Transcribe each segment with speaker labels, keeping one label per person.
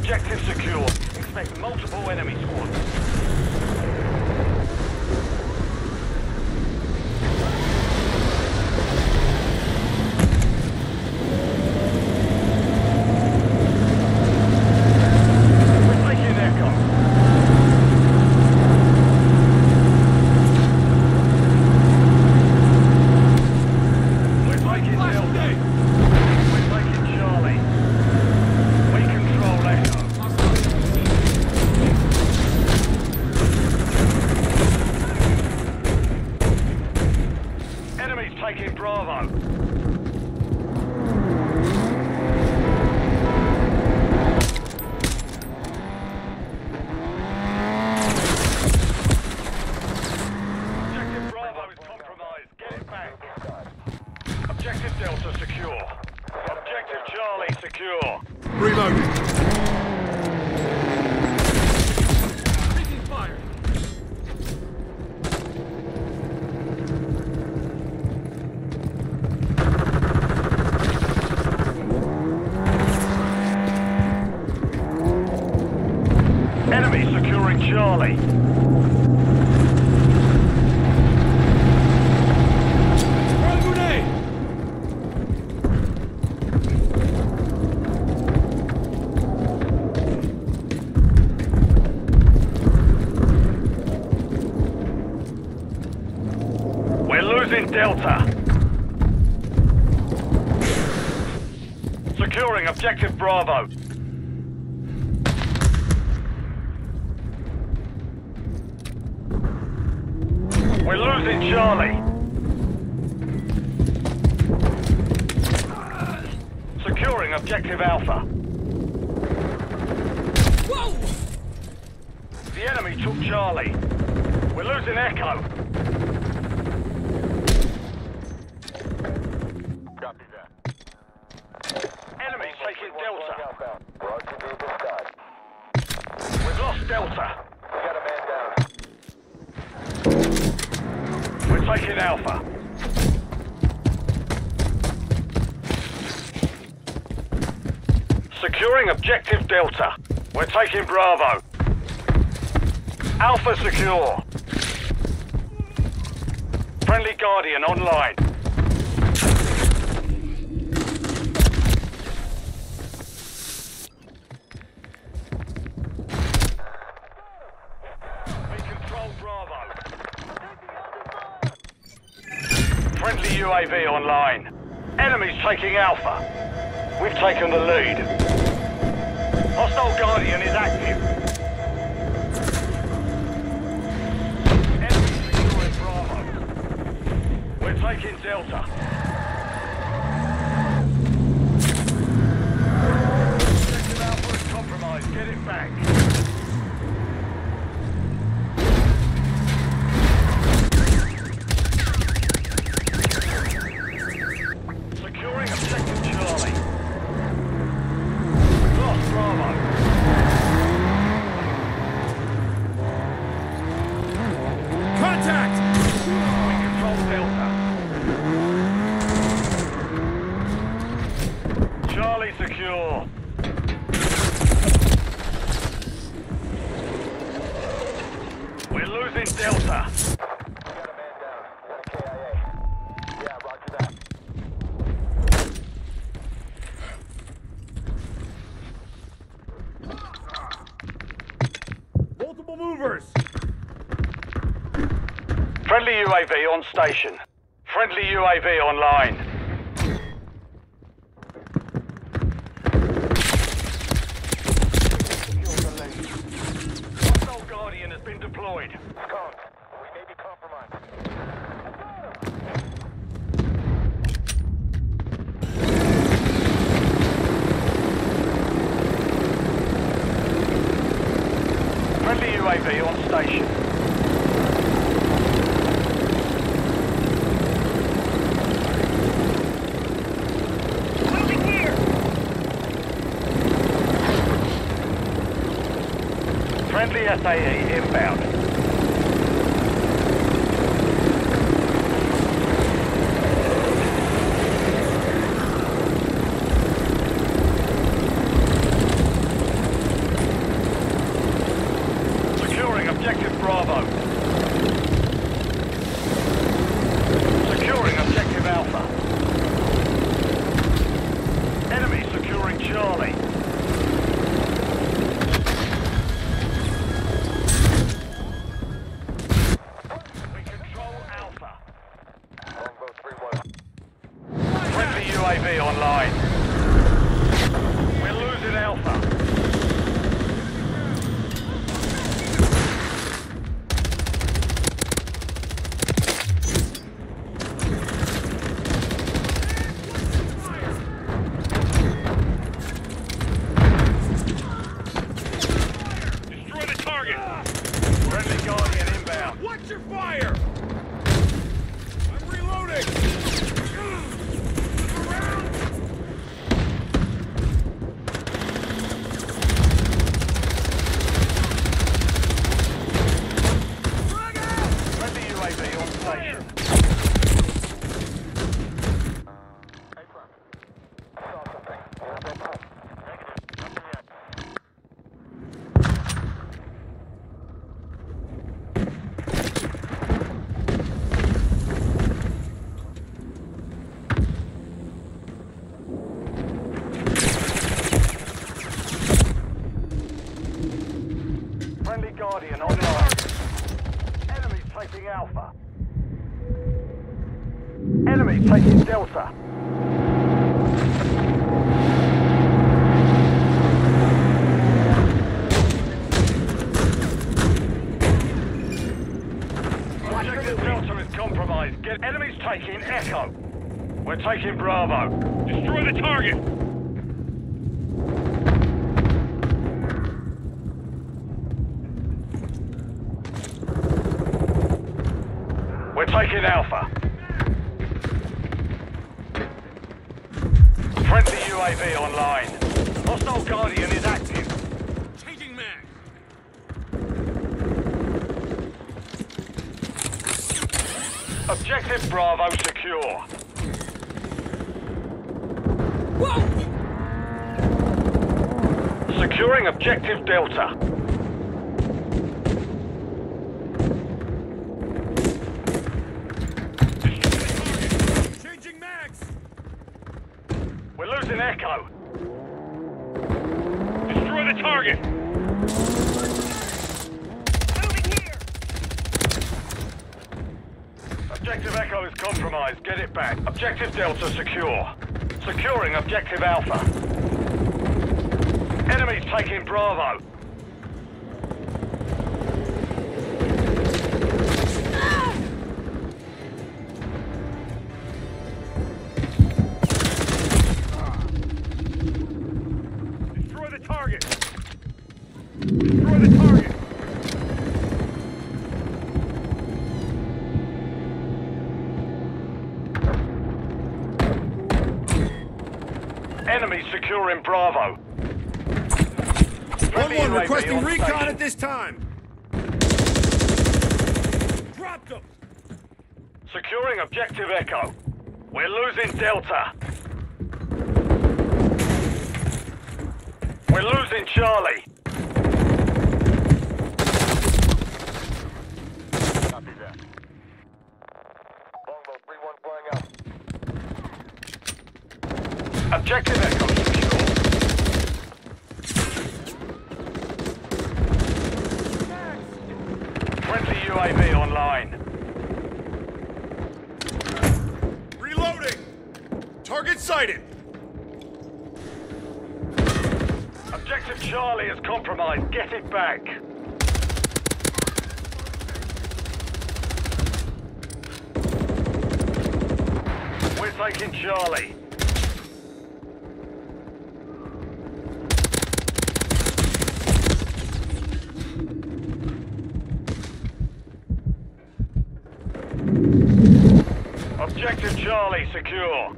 Speaker 1: Objective secure. Expect multiple enemy squads. We're taking Echo. We're taking Delta. We're taking Charlie. We control Echo. Enemies taking Bravo. Objective Bravo is compromised. Get it back. Objective Delta secure. Objective Charlie secure.
Speaker 2: Reloading.
Speaker 1: Enemy securing Charlie. Bravo. We're losing Charlie. Securing objective Alpha.
Speaker 2: Whoa!
Speaker 1: The enemy took Charlie. We're losing Echo. Securing objective Delta. We're taking Bravo. Alpha secure. Friendly Guardian online. We control Bravo. Friendly UAV online. Enemies taking Alpha. We've taken the lead. Hostile Guardian is active. We're taking Delta. Objective Alpha is compromised. Get it back. Securing objective Charlie. Lost Bravo.
Speaker 2: Contact!
Speaker 1: We control Delta. Charlie secure. We're losing Delta.
Speaker 3: We got a man down. Got a KIA. Yeah, roger that.
Speaker 2: Multiple movers!
Speaker 1: Friendly UAV on station. Friendly UAV online. Hostile Guardian has been deployed.
Speaker 3: We may be compromised.
Speaker 1: Friendly UAV on station. Friendly SAE inbound. Friendly UAV online. We're losing Alpha.
Speaker 2: Destroy the target!
Speaker 1: Friendly Guardian inbound.
Speaker 2: Watch your fire! I'm reloading! Around!
Speaker 1: Friendly UAV on station.
Speaker 3: Hey, front. I saw something. Hold up, up. Negative. Nothing yet.
Speaker 1: Friendly Guardian online. Enemies taking Alpha. Taking Delta. Objective Delta is compromised. Get enemies taking Echo. We're taking Bravo.
Speaker 2: Destroy the target!
Speaker 1: We're taking Alpha. Friendly UAV online. Hostile Guardian is active.
Speaker 2: Changing mag!
Speaker 1: Objective Bravo secure. Whoa! Securing Objective Delta.
Speaker 2: Changing mags!
Speaker 1: We're losing Echo.
Speaker 2: Destroy the target!
Speaker 1: Objective Echo is compromised. Get it back. Objective Delta secure. Securing Objective Alpha. Enemies taking Bravo. Securing Bravo.
Speaker 2: 1-1 requesting recon
Speaker 1: station.
Speaker 2: at this time! Dropped them!
Speaker 1: Securing Objective Echo. We're losing Delta. We're losing Charlie.
Speaker 3: Copy that. Longbow 3-1 flying out.
Speaker 1: Objective Echo secure. Friendly UAV online.
Speaker 2: Reloading! Target sighted!
Speaker 1: Objective Charlie is compromised. Get it back. We're taking Charlie. Objective Charlie secure.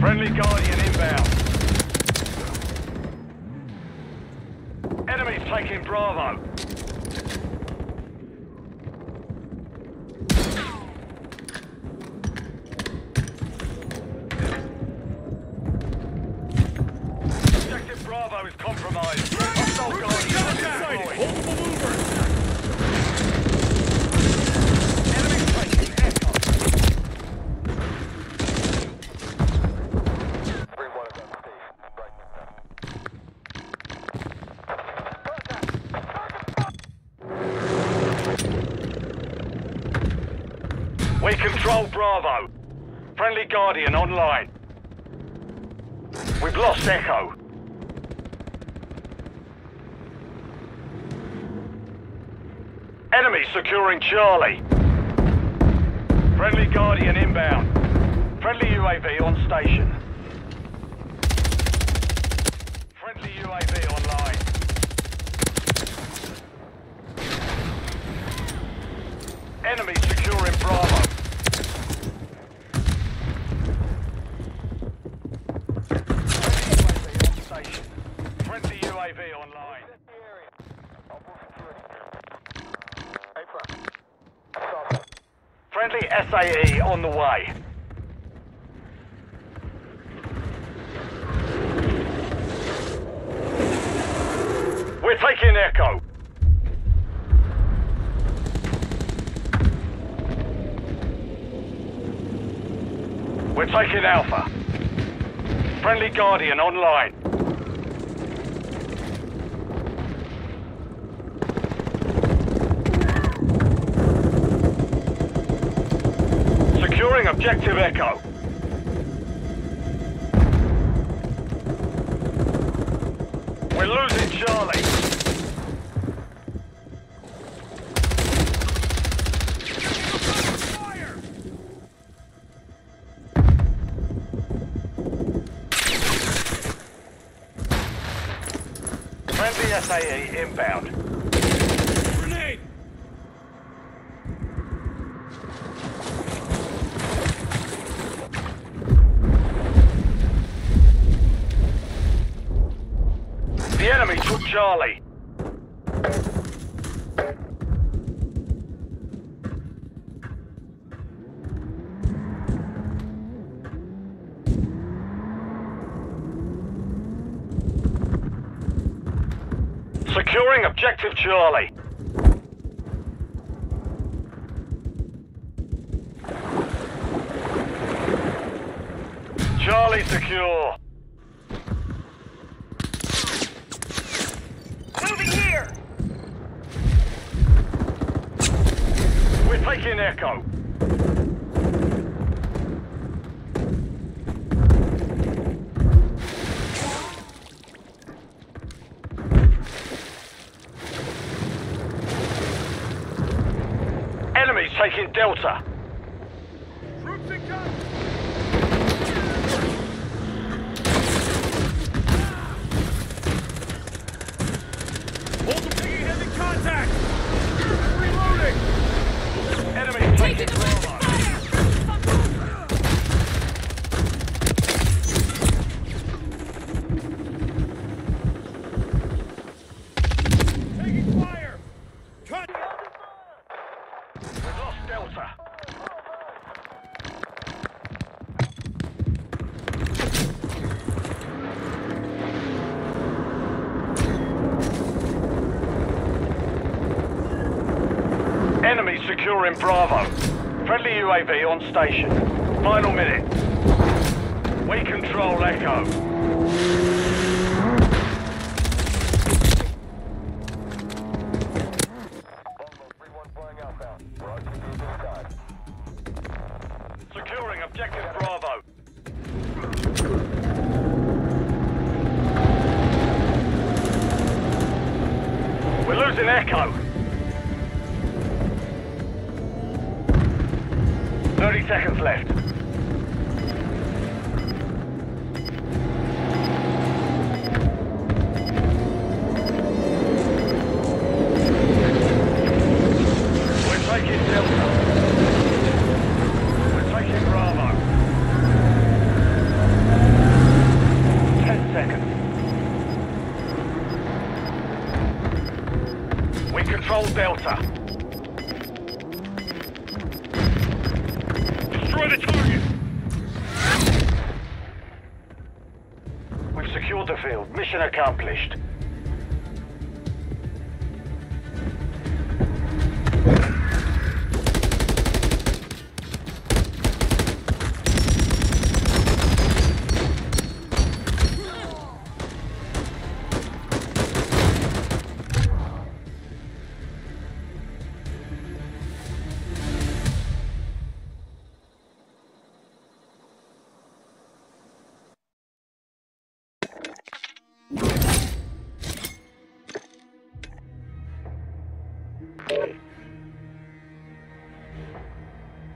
Speaker 1: Friendly Guardian inbound. Enemies taking Bravo. Objective Bravo is compromised. Hostile Guardian
Speaker 2: Sighted!
Speaker 1: deployed.
Speaker 2: Multiple movers!
Speaker 1: Enemies taking Echo.
Speaker 3: 3-1 is on station. Right.
Speaker 1: Control Bravo. Friendly Guardian online. We've lost Echo. Enemy securing Charlie. Friendly Guardian inbound. Friendly UAV on station. Friendly UAV online. Enemy securing Bravo. Friendly UAV on station. Friendly UAV online. SAE on the way. We're taking Echo. We're taking Alpha. Friendly Guardian online. Securing objective Echo. We're losing Charlie.
Speaker 2: Fire!
Speaker 1: Friendly SAE inbound.
Speaker 2: Grenade!
Speaker 1: The enemy took Charlie. Securing objective Charlie. Charlie secure. Taking Echo. Enemies taking Delta.
Speaker 2: Troops incoming! Hold them taking heavy contact! Reloading!
Speaker 1: Enemy
Speaker 4: Taking
Speaker 1: taking
Speaker 4: the
Speaker 1: Bravo.
Speaker 2: Taking fire! Cut!
Speaker 1: We've lost Delta. Enemy securing Bravo. Friendly UAV on station. Final minute. We control Echo. Securing objective Bravo. We're losing Echo. Seconds left. Mission accomplished.